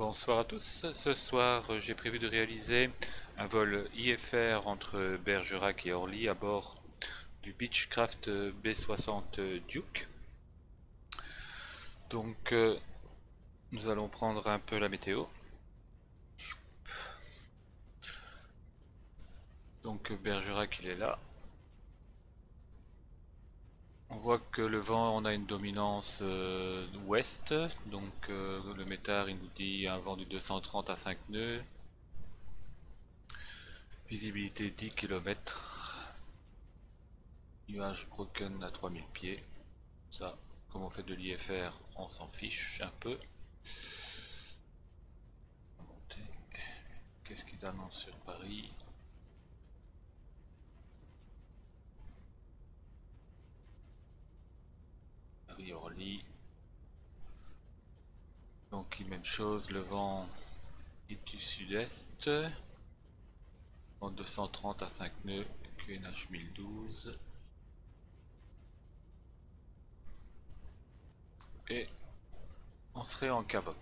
Bonsoir à tous. Ce soir, j'ai prévu de réaliser un vol IFR entre Bergerac et Orly à bord du Beechcraft B60 Duke. Donc, euh, nous allons prendre un peu la météo. Donc, Bergerac, il est là. On voit que le vent, on a une dominance euh, ouest, donc euh, le métard il nous dit un vent du 230 à 5 nœuds, visibilité 10 km, nuage broken à 3000 pieds, ça comme on fait de l'IFR on s'en fiche un peu. Qu'est-ce qu'ils annoncent sur Paris? Donc même chose, le vent est du sud-est. En 230 à 5 nœuds, QNH 1012. Et on serait en Cavoc.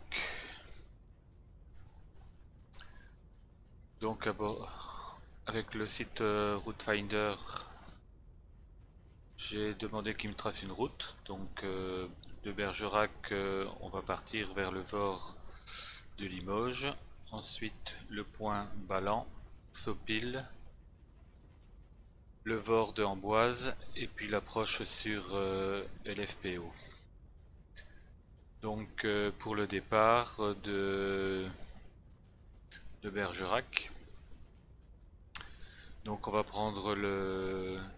Donc à bord, avec le site euh, Routefinder j'ai demandé qu'il me trace une route, donc euh, de Bergerac, euh, on va partir vers le Vort de Limoges, ensuite le point Ballan, Sopil, le Vort de Amboise et puis l'approche sur euh, LFPO. Donc pour le départ de, de Bergerac, donc on va prendre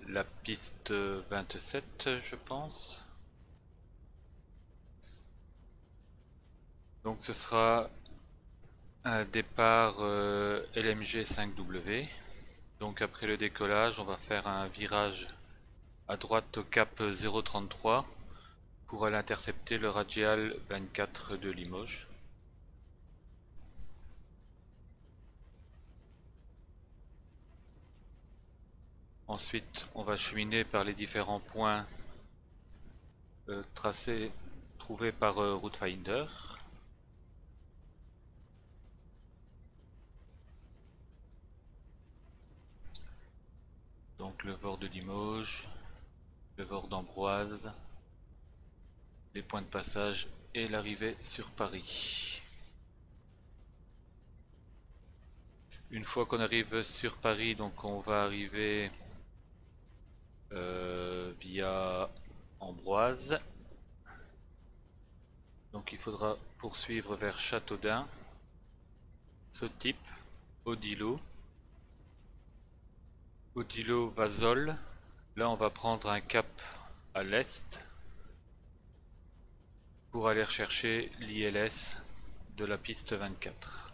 la piste 27 je pense. Donc ce sera un départ euh, LMG 5W. Donc après le décollage on va faire un virage à droite au cap 033 pour aller intercepter le radial 24 de Limoges. Ensuite, on va cheminer par les différents points euh, tracés trouvés par euh, Routefinder. Donc le Vort de Limoges, le Vort d'Ambroise, les points de passage et l'arrivée sur Paris. Une fois qu'on arrive sur Paris, donc on va arriver euh, via Ambroise. Donc il faudra poursuivre vers Châteaudun, type Odilo, Odilo, Vazol. Là on va prendre un cap à l'est pour aller rechercher l'ILS de la piste 24.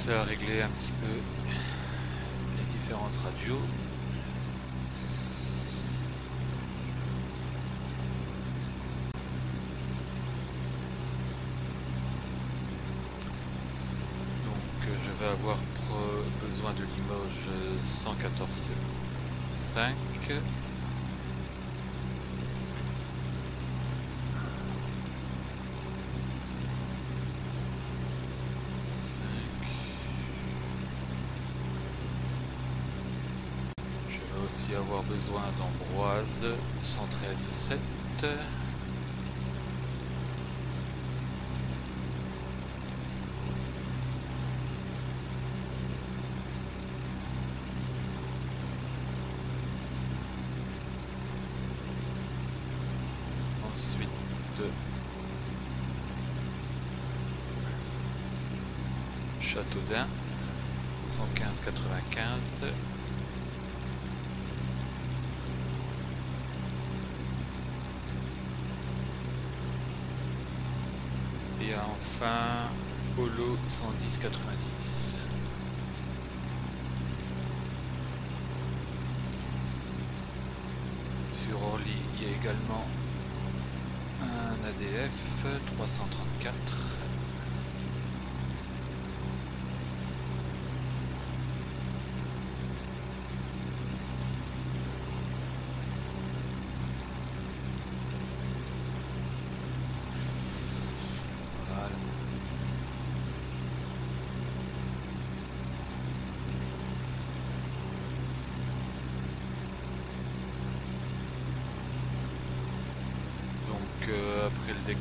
Commencer à régler un petit peu les différentes radios. Donc euh, je vais avoir besoin de Limoges 114 5 avoir besoin d'Ambroise 113 7 Ensuite Châteaudun 115 95 enfin Polo 110-90. Sur Orly, il y a également un ADF 334.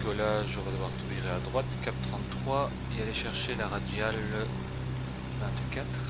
Après le décollage, on va devoir tourner à droite, cap 33, et aller chercher la radiale 24.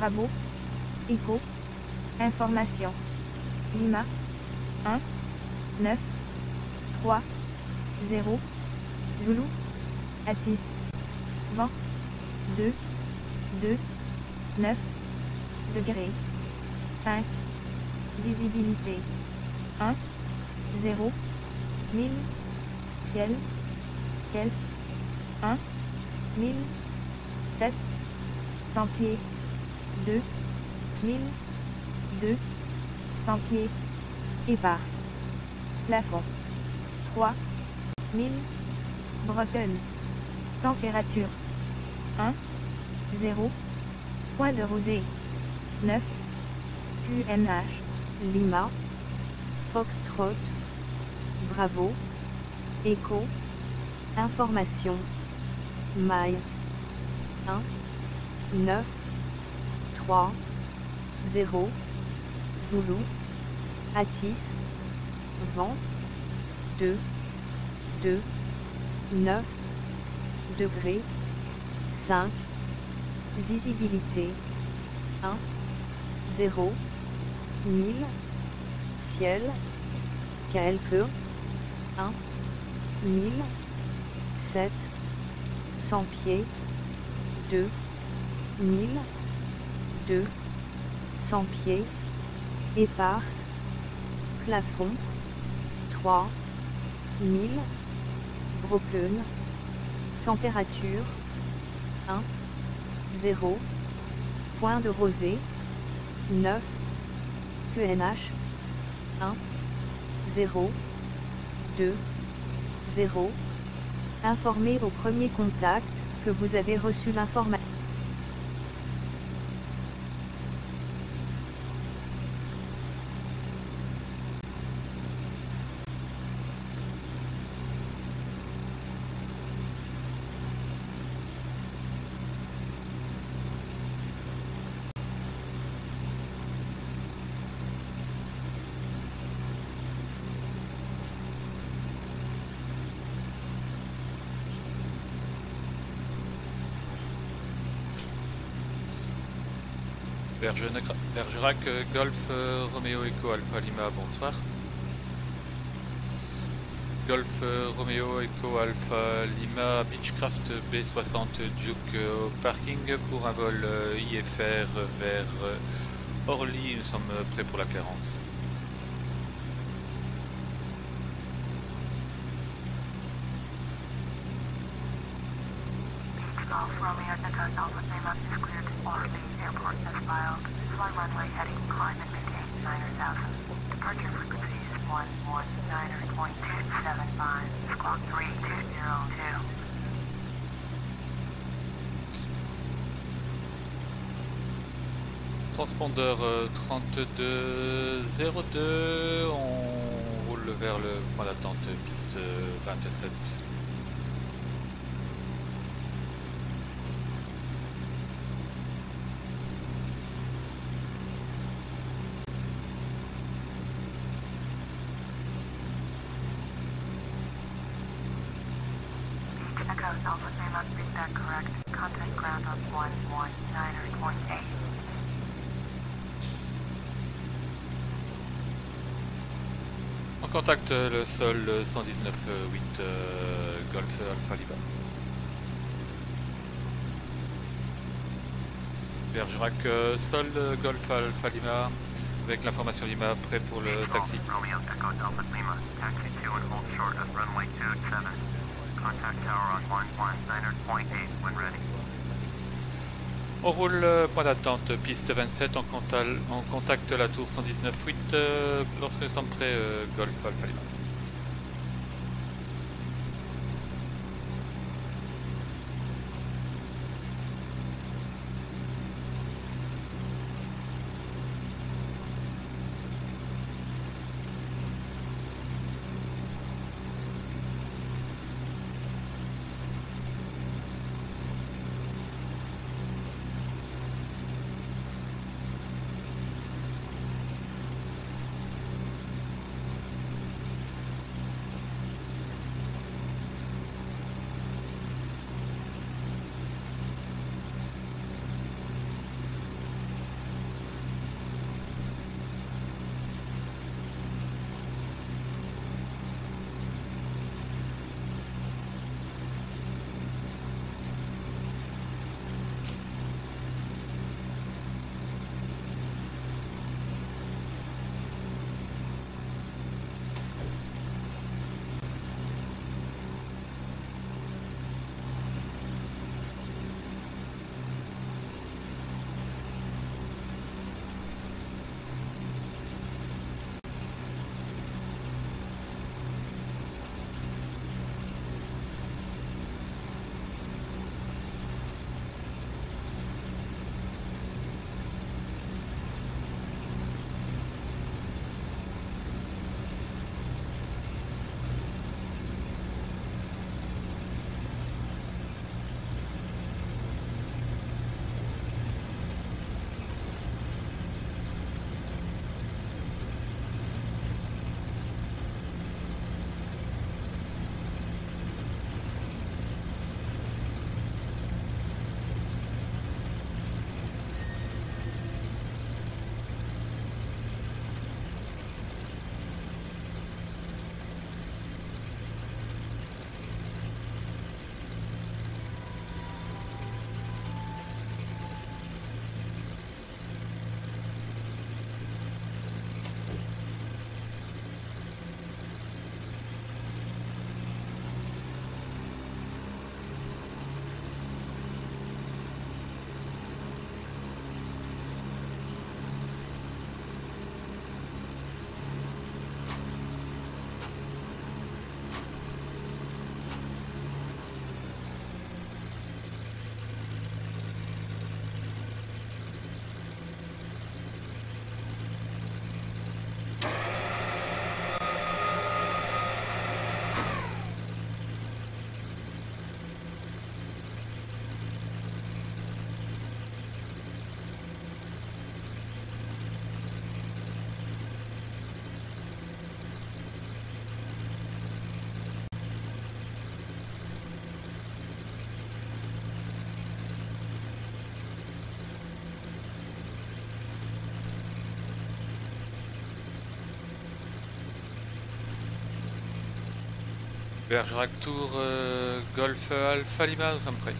Bravo, Echo, Information, Lima, 1, 9, 3, 0, Zulu, Assis, Vent, 2, 2, 9, degrés, 5, visibilité, 1, 0, 1000, ciel, ciel, 1, 1000, 7, 100 pieds, 2, 1000, 2, 100 pieds, épars, plafond, 3, 1000, bretonne, température, 1, 0, point de rosée, 9, QNH, Lima, Foxtrot, Bravo, Echo, Information, Maille, 1, 9, 3, 0, Zulu, Atis, vent, 2, 2, 9, degrés, 5, visibilité, 1, 0, 1000, ciel, quelques, 1, 1000, 7, 100 pieds, 2, 1000, 2, 100 pieds, éparse, plafond, 3, 1000, broken, température, 1, 0, point de rosée, 9, QNH, 1, 0, 2, 0, informez au premier contact que vous avez reçu l'information. Bergerac, euh, Golf euh, Romeo Echo Alpha Lima, bonsoir. Golf euh, Romeo Echo Alpha Lima Beechcraft B60 Duke parking pour un vol IFR vers Orly. Nous sommes prêts pour la Clarence. Transpondeur euh, 3202, on roule vers le point d'attente piste euh, 27. Echo Alpha Lima, is that correct? Contact ground on 119.8. On contacte le sol 119.8 euh, Golf Alpha Lima. Bergerac euh, sol euh, Golf Alpha Lima avec l'information Lima prêt pour le taxi. Romeo Echo Alpha Lima, taxi to and hold short of runway 27. Contact tower on 119.8 when ready. On roule euh, point d'attente piste 27, on, contacte la tour 119.8 euh, lorsque nous sommes prêts Golf Alpha Lima. Bergerac Tour, euh, Golf Alpha Lima, nous sommes prêts.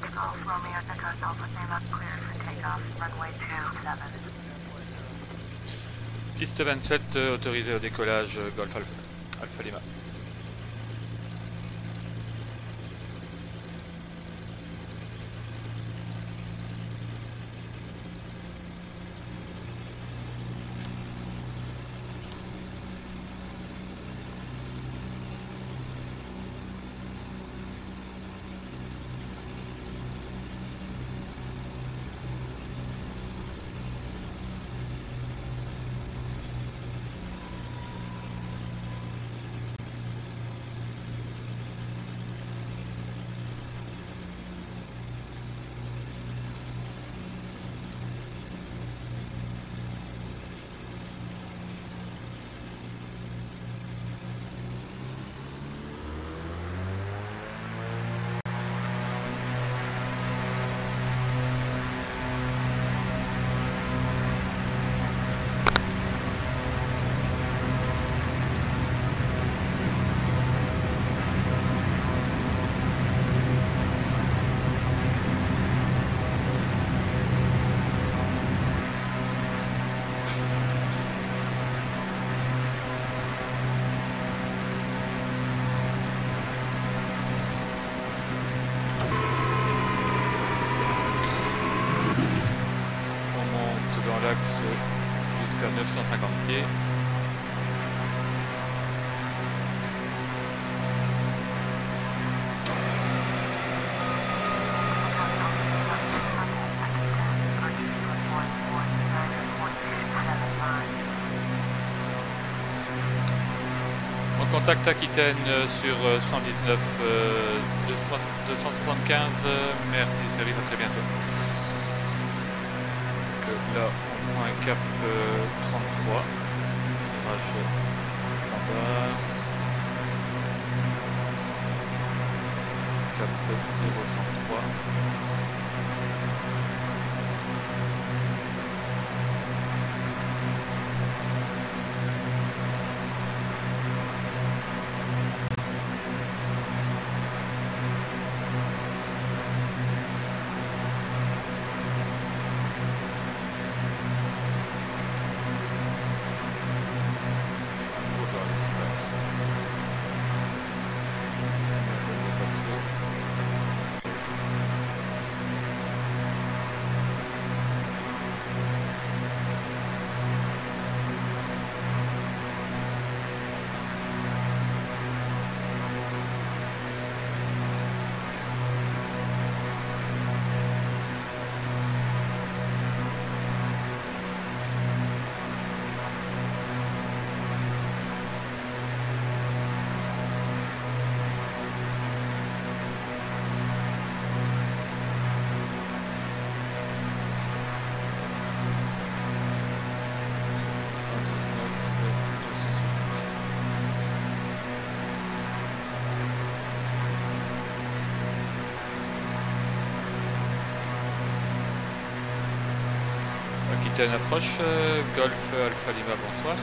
Beach Golf Romeo Echo Alpha Lima cleared for takeoff, runway 27. Piste 27 euh, autorisée au décollage euh, Golf Alpha, Alpha Lima. On contacte Aquitaine euh, sur euh, 119 euh, 200 275. euh, Merci service, à très bientôt. Donc, là, prend un cap euh, 33. Virage standard. Cap 033. Aquitaine approche, euh, Golf Alpha Lima, bonsoir.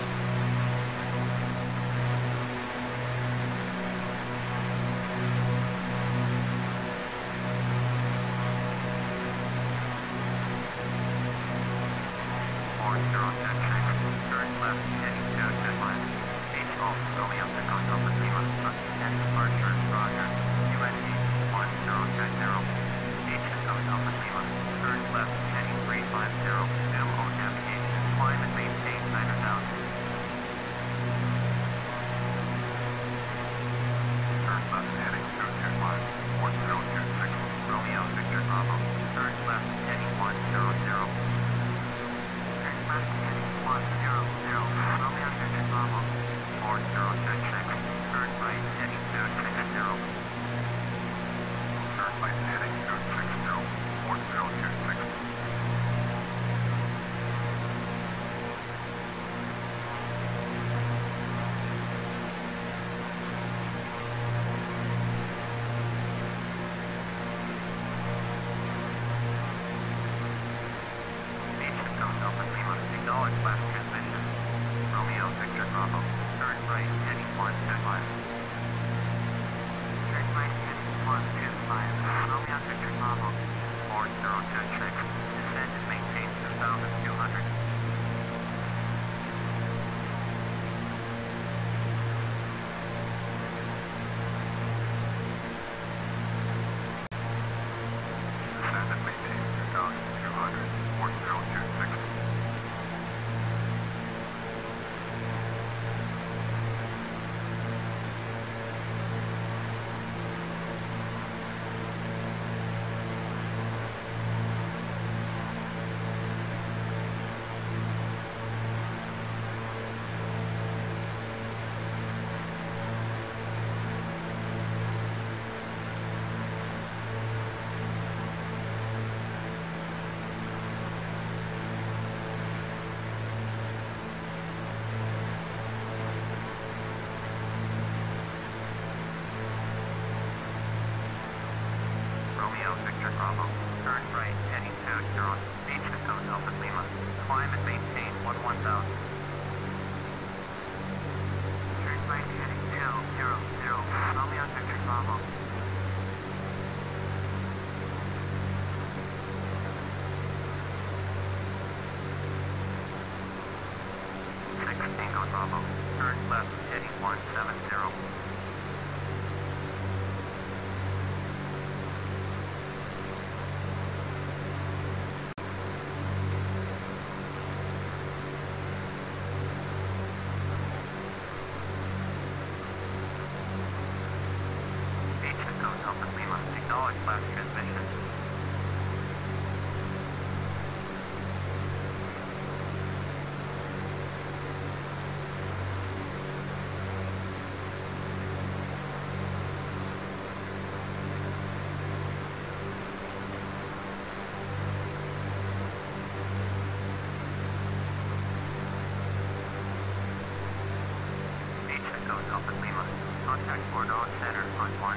Contact for on center, push one,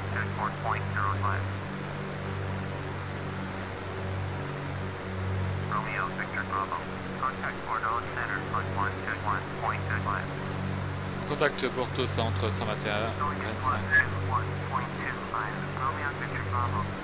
point zero five. Romeo Victor Bravo. Contact for on center, push one, one, point check five. Contact Porto Centre 121. 25. Romeo Bravo.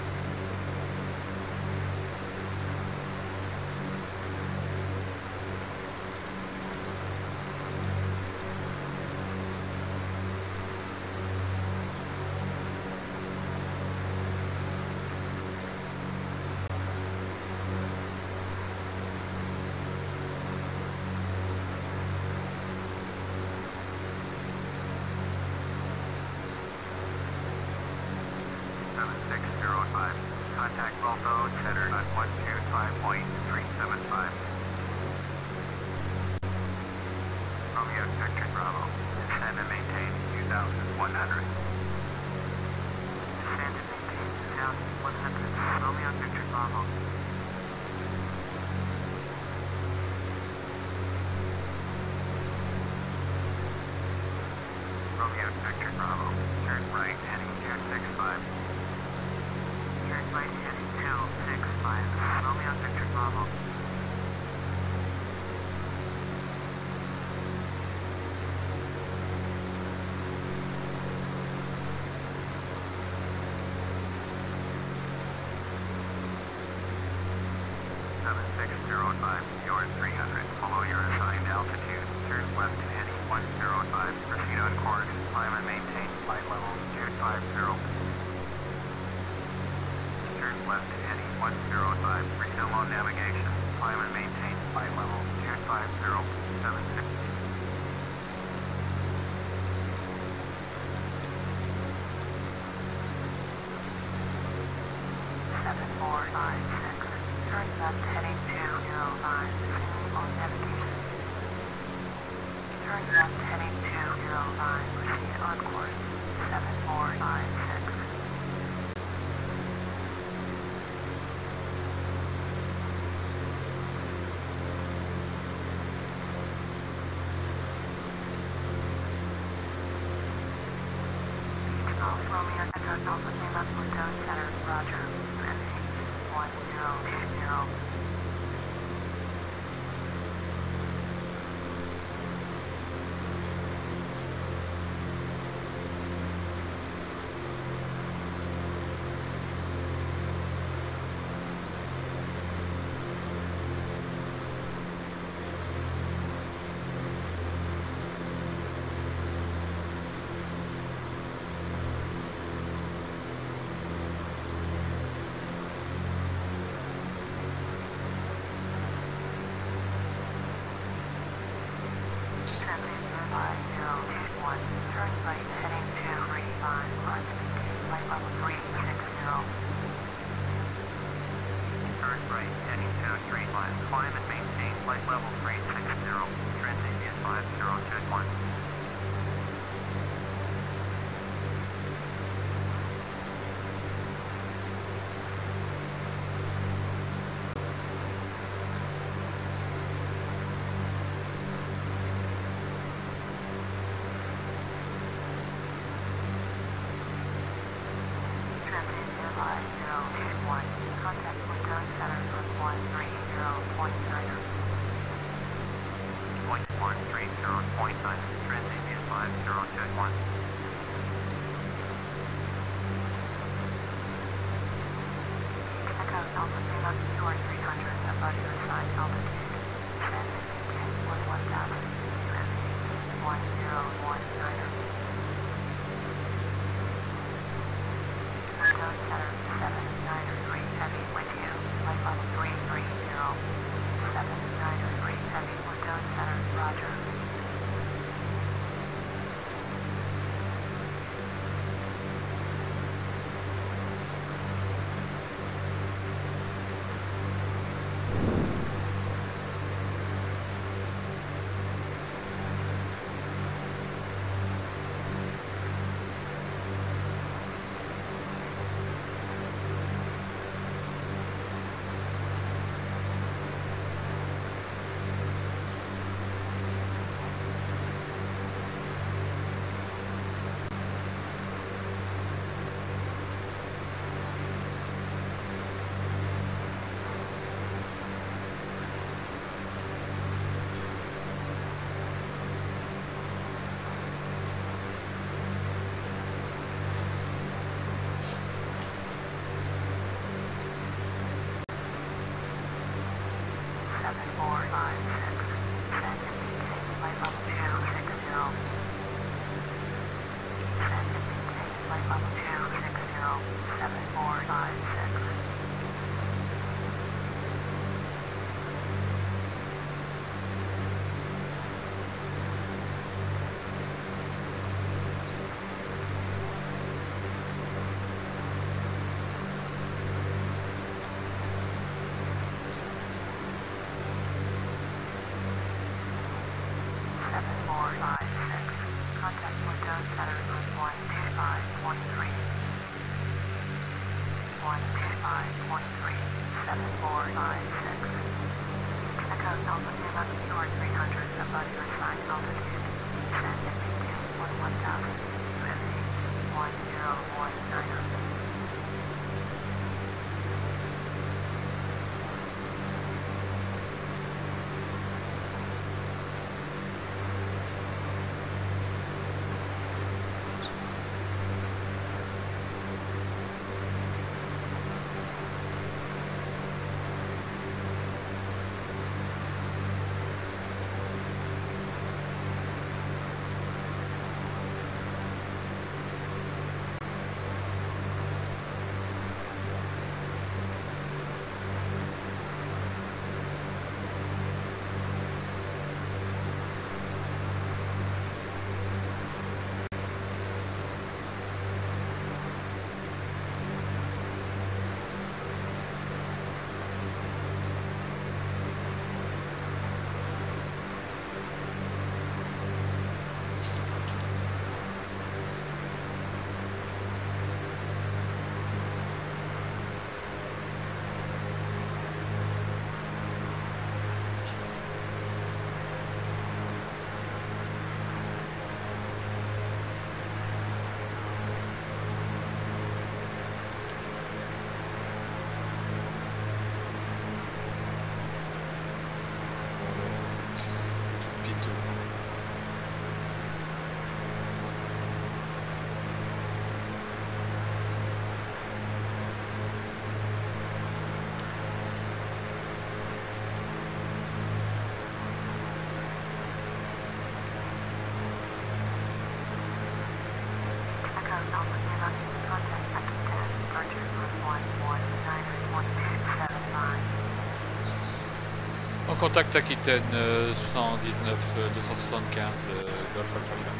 Contact Aquitaine euh, 119 euh, 275 euh, Golf Alpha Lima.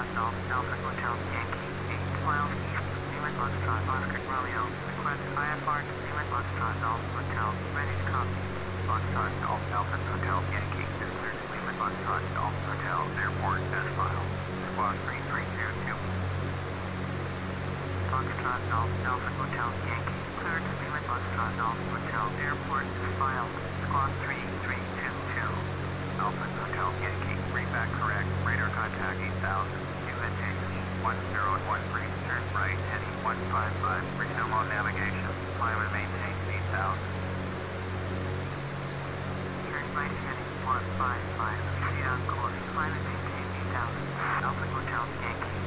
Foxtrot Golf, Alpha Hotel, Yankee, 8 miles east, Lima Foxtrot, Oscar Romeo. Request IFR to Lima Foxtrot Golf Hotel, ready to copy. Foxtrot Golf, Alpha Hotel, Yankee, insert Lima Foxtrot Golf Hotel, airport as file. Squad 3322. Foxtrot Golf, Alpha Hotel, Yankee, cleared to Lima Foxtrot Golf Hotel, airport as file. Squad 3322. Alpha Hotel Yankee, read correct, radar contact 8000, UNH 1013, turn right, heading 155, resume on navigation, climb and maintain 8000. Turn right, heading 155, proceed on course, climb and maintain 8000, Alpha Hotel Yankee.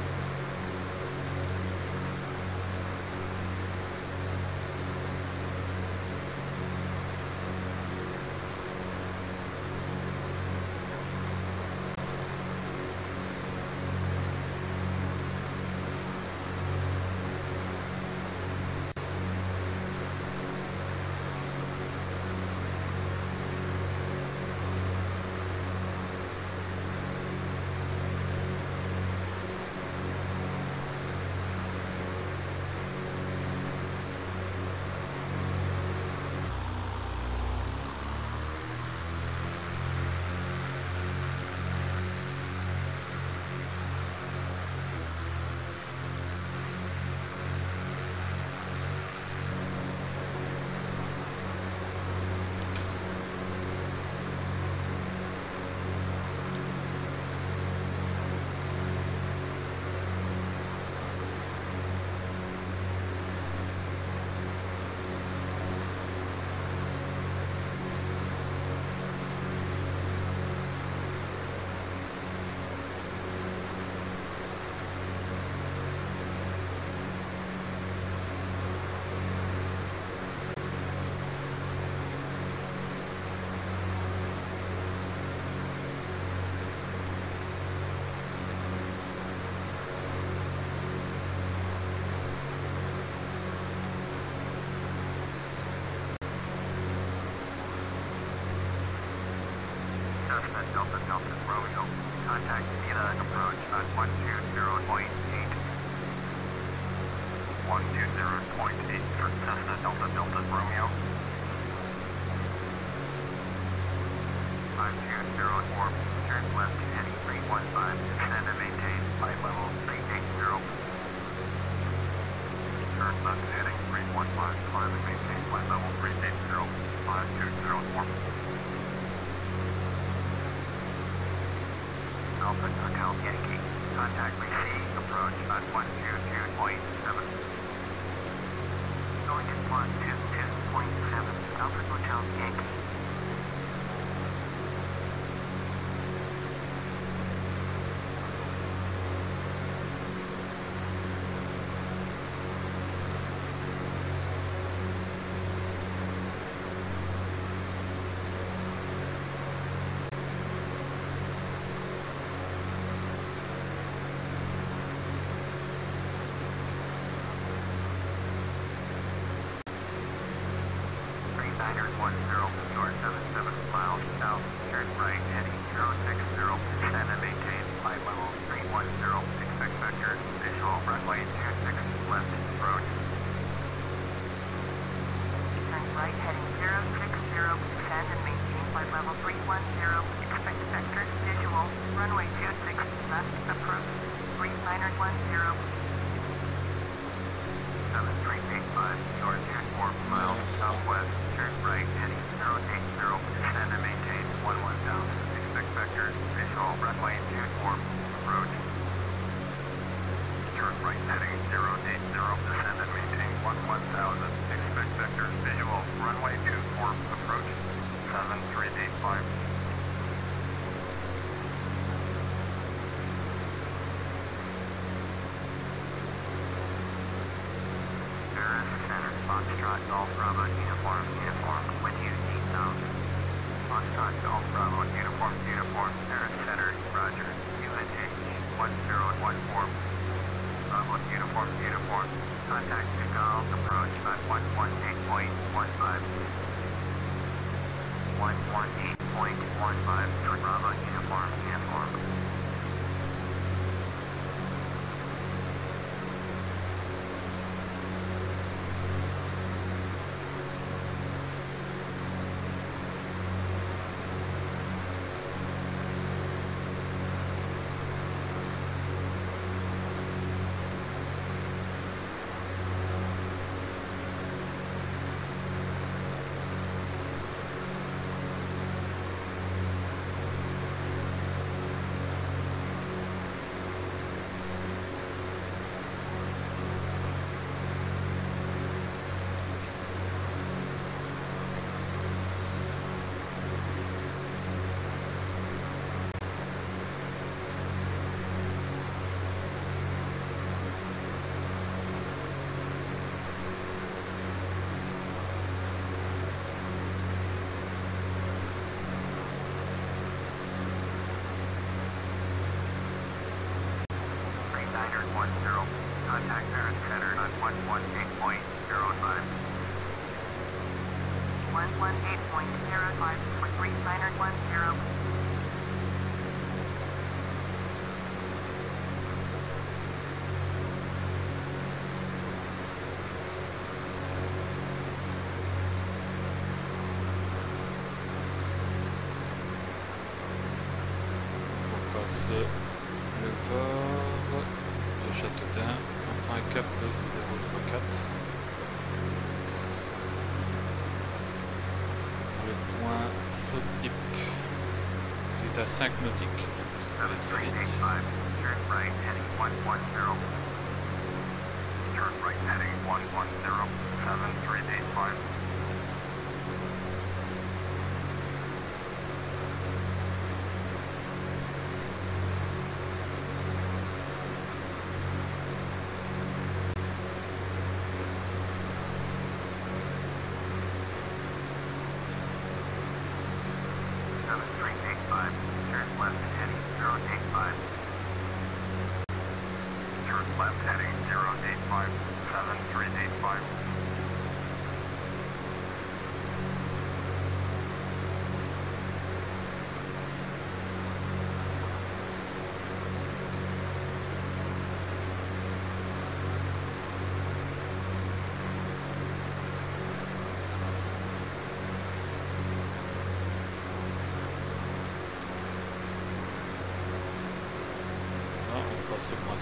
Est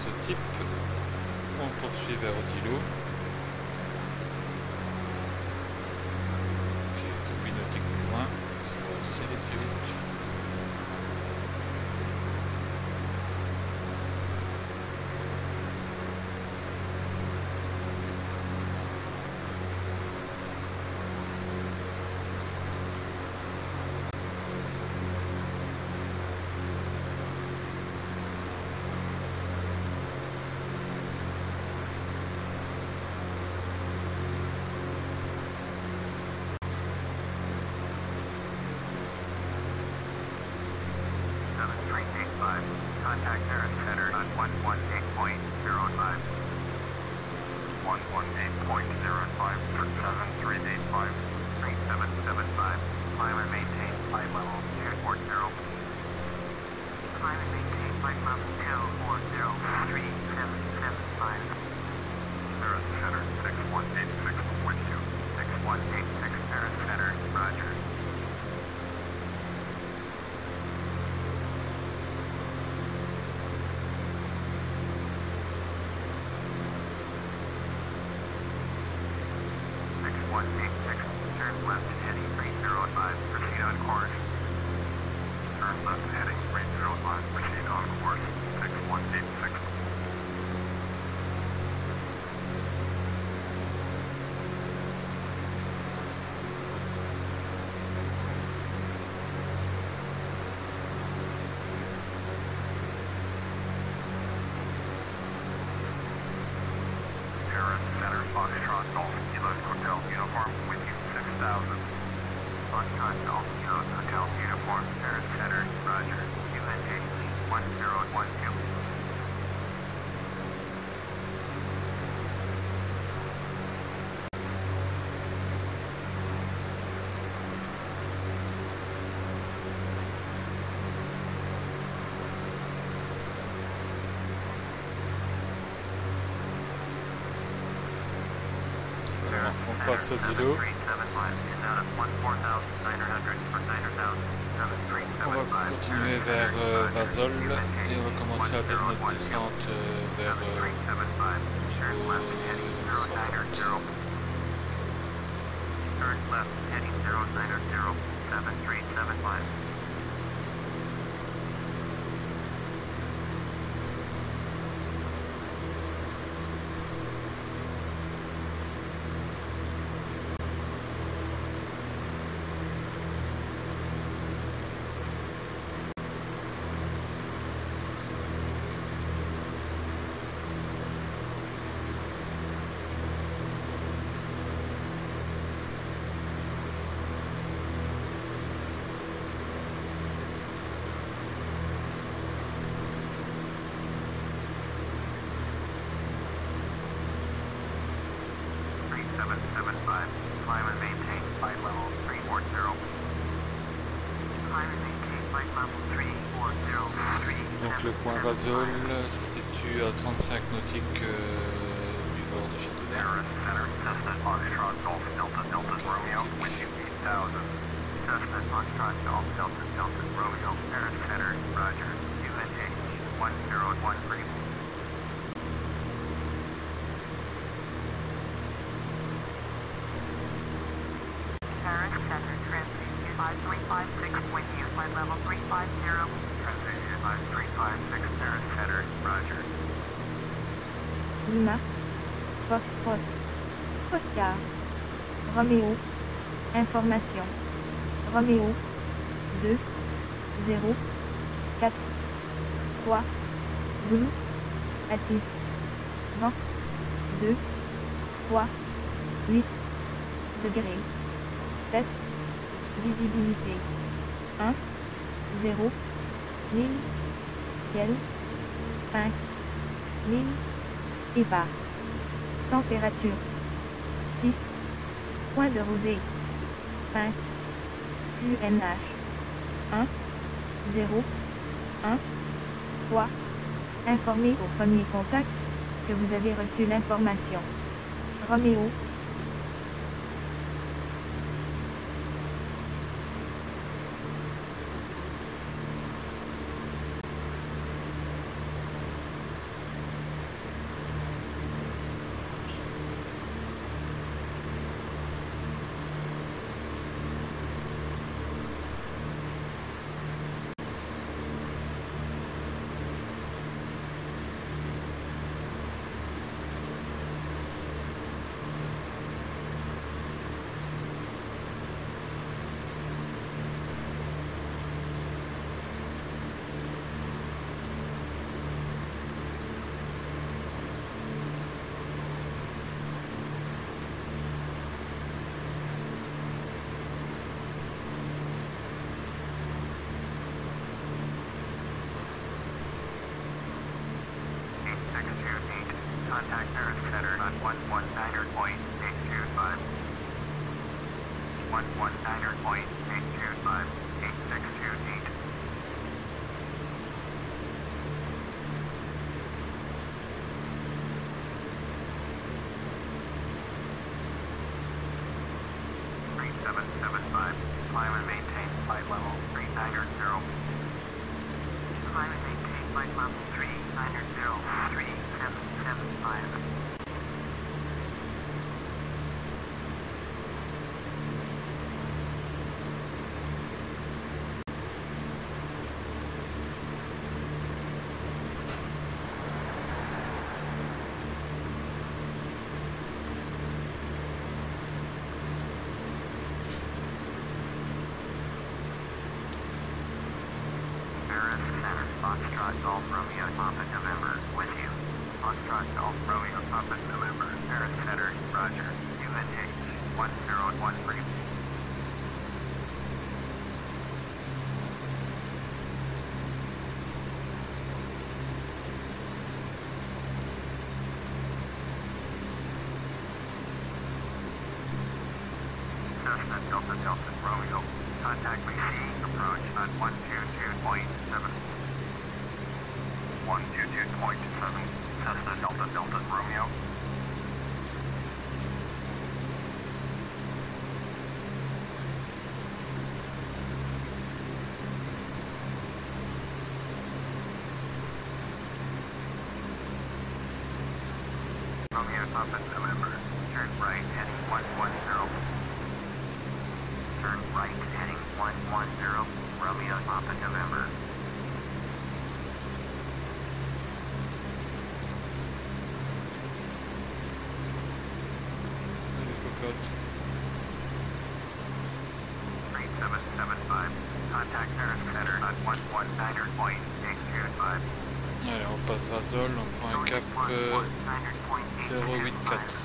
on passe to do. Zul Lima, Foxtrot, Oscar, Roméo, information, Roméo, 2, 0, 4, 3, Blue, Atis, 20, 2, 3, 8, degré, 7, visibilité, 1, 0, 1000, ciel, 5, 1000, et bas. Température 6. Point de rosée 5. UNH 1 0 1 3. Informez au premier contact que vous avez reçu l'information. Roméo Turn right heading 110. Turn right heading 110. Romeo Papa November. Allez, 3775. Contact Paris Center on 119er point 825. Allez, on passe à Zol, on prend un cap euh, 084.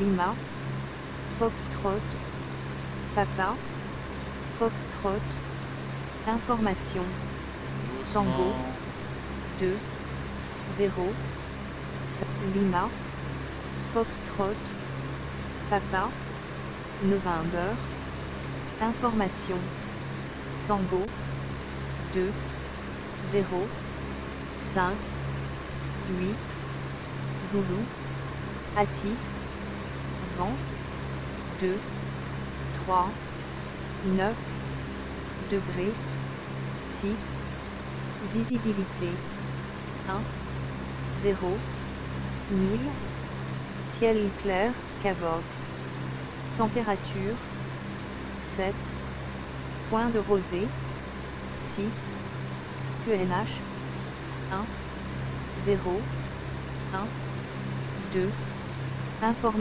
Lima, Foxtrot, Papa, Foxtrot, Information, Tango. Doucement. 2, 0, Lima, Foxtrot, Papa, November, Information, Tango, 2, 0, 5, 8, Zulu, Atis, Vent, 2, 3, 9, degrés, 6, visibilité, 1, 0, 1000, ciel clair, Cavogue. Température, 7, point de rosée, 6, QNH, 1, 0, 1, 2, inform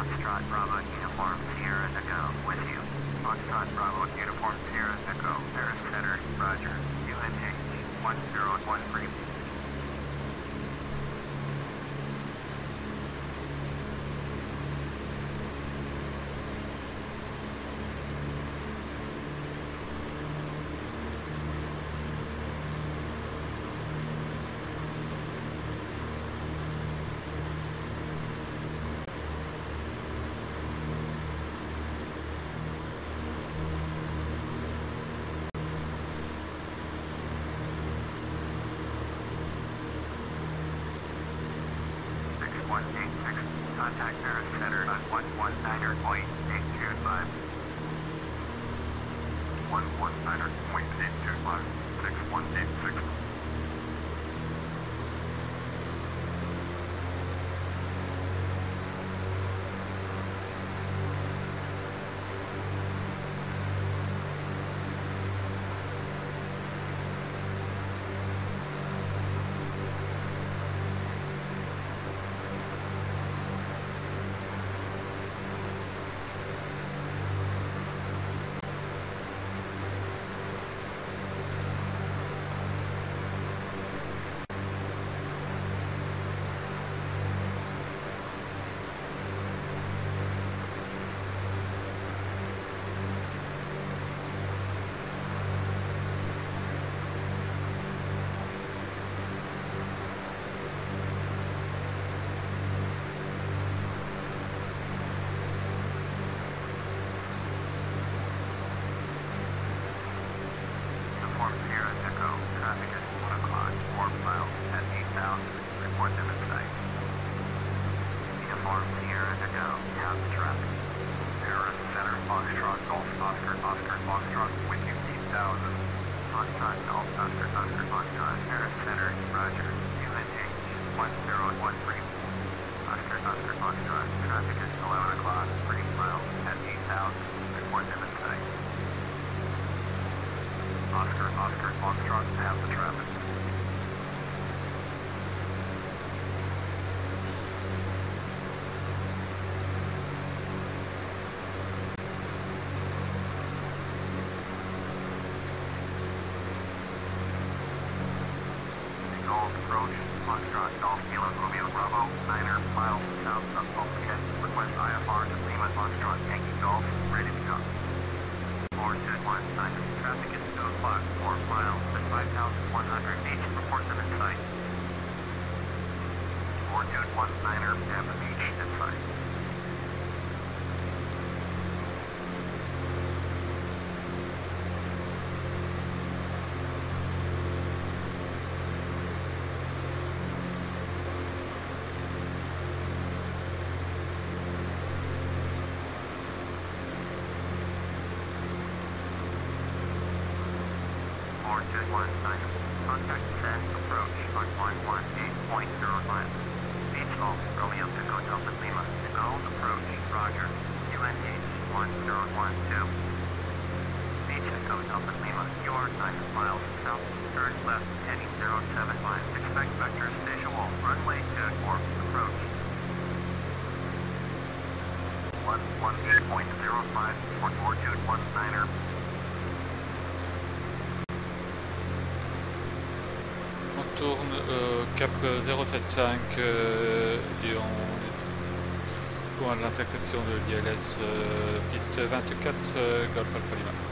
Foxtrot Bravo Uniform Sierra Echo with you. Foxtrot Bravo Uniform Sierra Echo. Paris Center. Roger. UNH 1013. Six one eight six. Contact cap euh, 075 euh, Lyon pour l'intersection de l'ILS euh, piste 24 Golf Alpha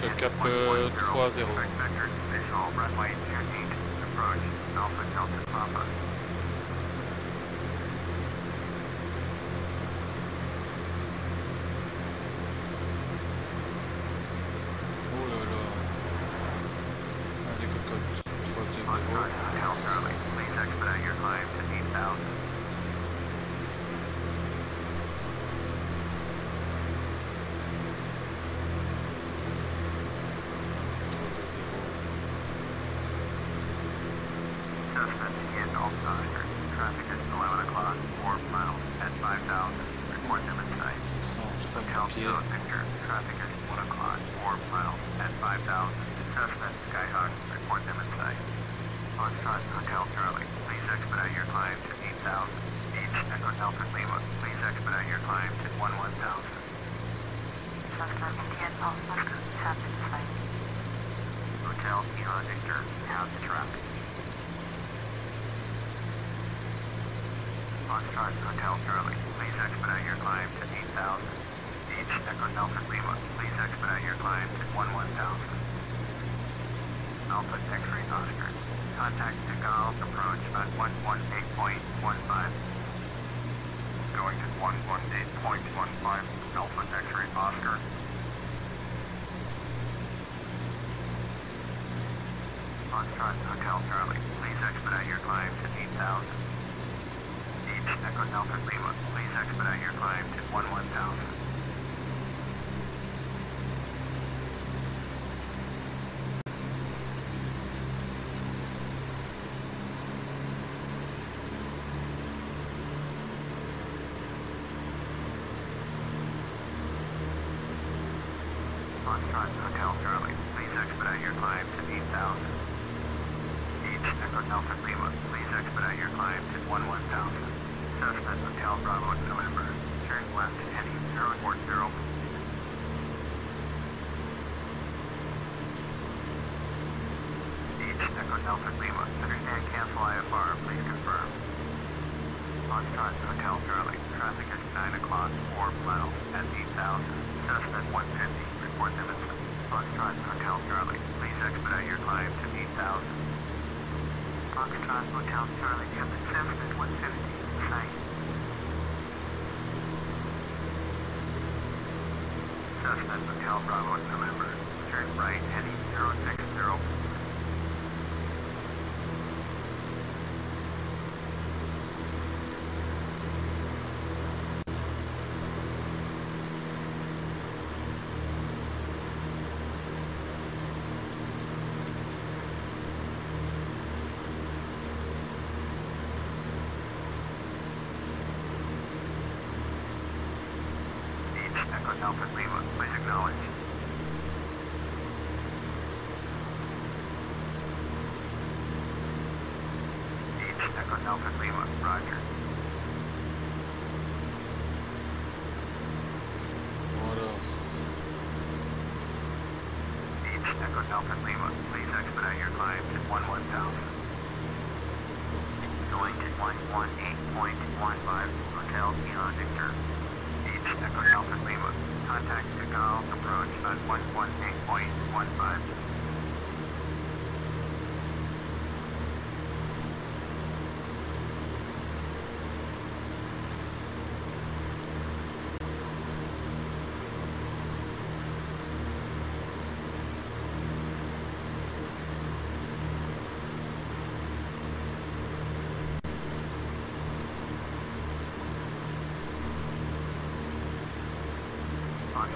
gauche, cap euh, 3-0.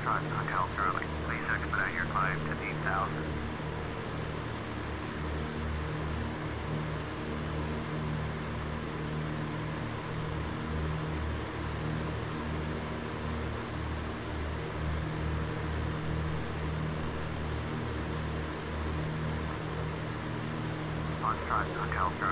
trucks until Sterling. Please expedite your climb to 8,000. Foxtrot Hotel Charlie.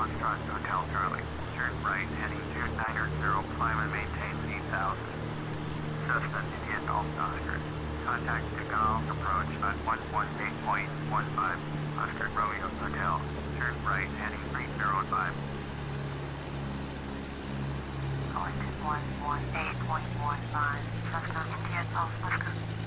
Foxtrot Hotel Charlie. Turn right, heading 2900. Climb and maintain 8000. Suspect in Alpha 100. Contact Tagal. approach at 118.15. Oscar Romeo Hotel. Turn right, heading 305. Going 118.15. Suspect in Alpha 100.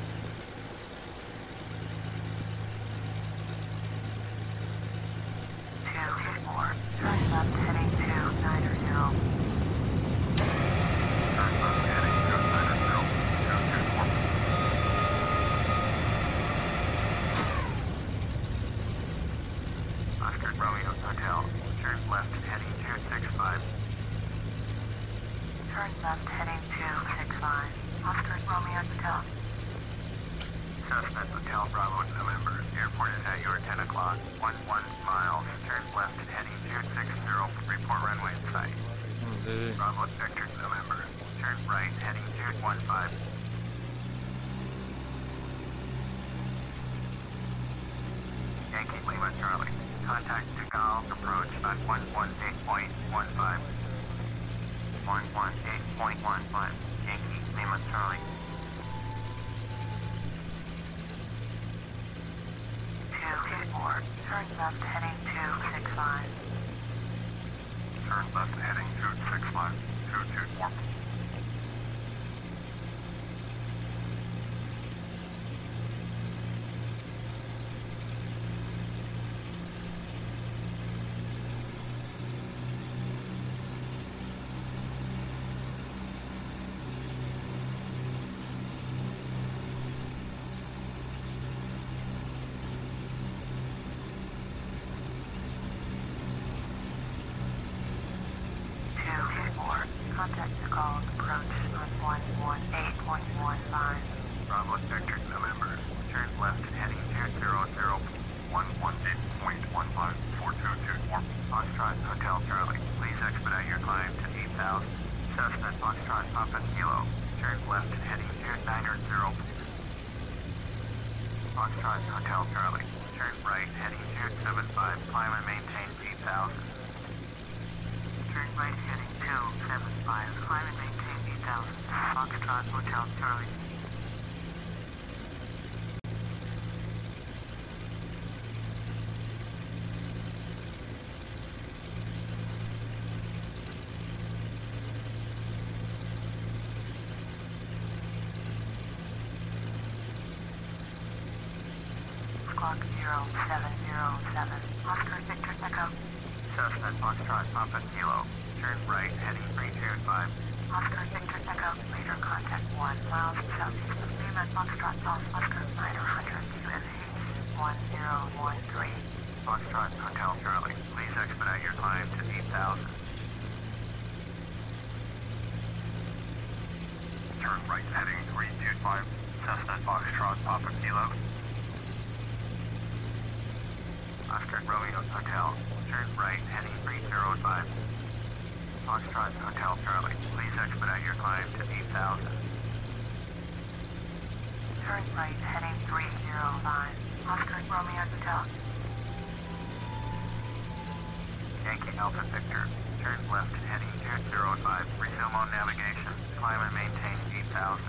Alpha Victor. Turn left heading 205. Resume on navigation. Climb and maintain 8000.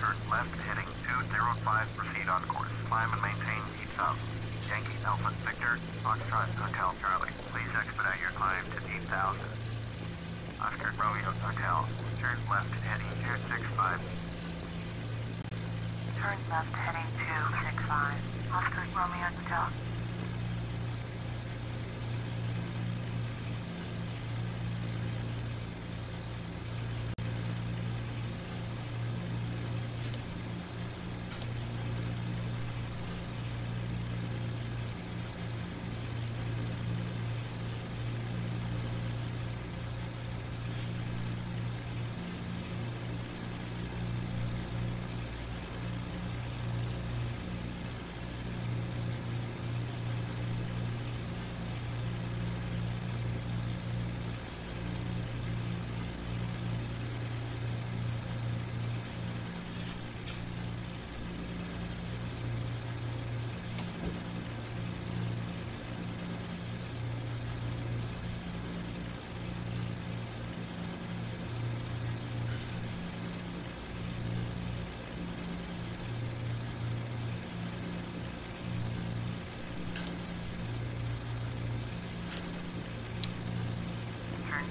Turn left heading 205. Proceed on course. Climb and maintain 8000. Yankee Alpha Victor, Foxtrot Hotel Charlie. Please expedite your climb to 8000. Oscar Romeo Hotel. Turn left heading 265. Turn left heading 265. Oscar Romeo Hotel.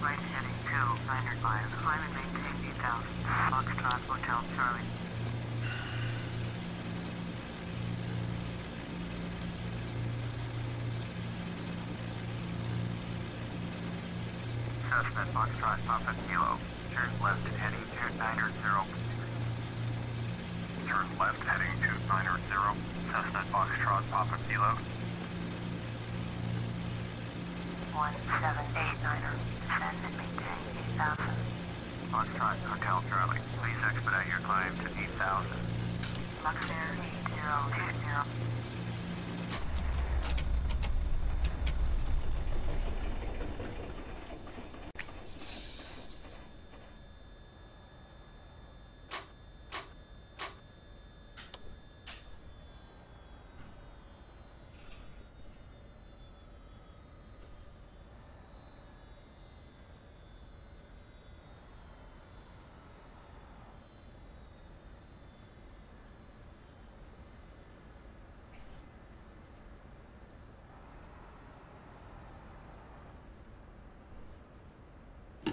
Right heading 295. Climb and maintain 8000. Foxtrot Hotel Charlie. Cessna Foxtrot Papa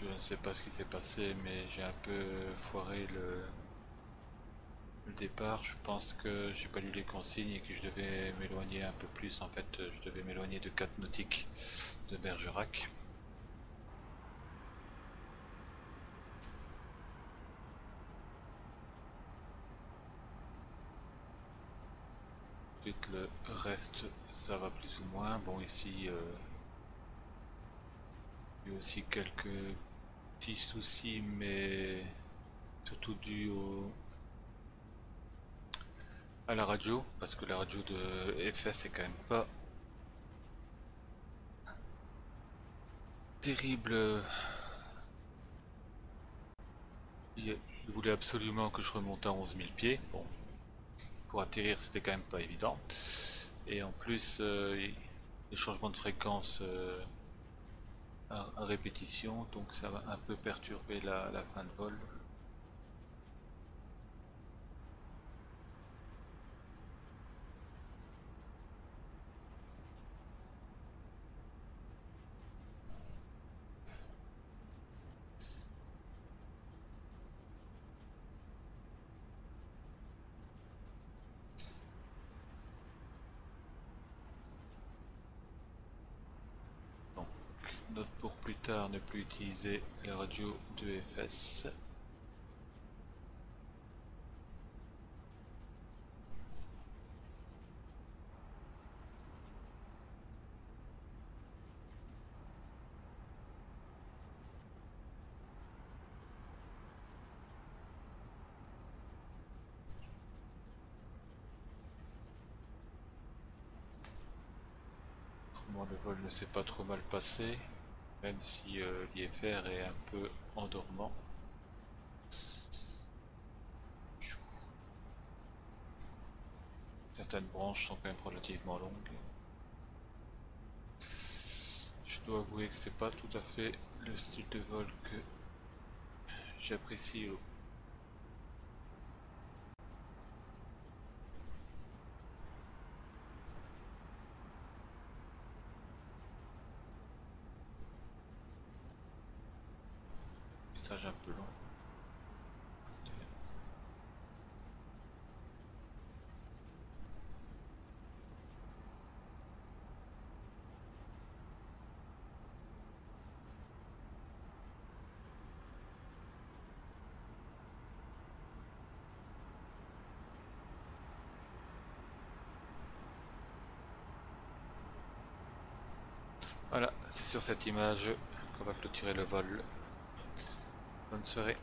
je ne sais pas ce qui s'est passé, mais j'ai un peu foiré le, le départ. Je pense que j'ai pas lu les consignes et que je devais m'éloigner un peu plus. En fait, je devais m'éloigner de 4 nautiques de Bergerac. Ensuite, le reste, ça va plus ou moins. Bon, ici, euh, il y a aussi quelques petits soucis, mais surtout dû au, à la radio, parce que la radio de FS est quand même pas terrible. Il voulait absolument que je remonte à 11 000 pieds. Bon, pour atterrir, c'était quand même pas évident. Et en plus, euh, les changements de fréquence euh, répétition, donc ça va un peu perturber la fin de vol. Donc, note pour ne plus utiliser les radios de FS. Moi, le vol ne s'est pas trop mal passé, même si euh, l'IFR est un peu endormant. Certaines branches sont quand même relativement longues. Je dois avouer que c'est pas tout à fait le style de vol que j'apprécie message un peu long. Voilà, c'est sur cette image qu'on va clôturer le vol. Bonne soirée.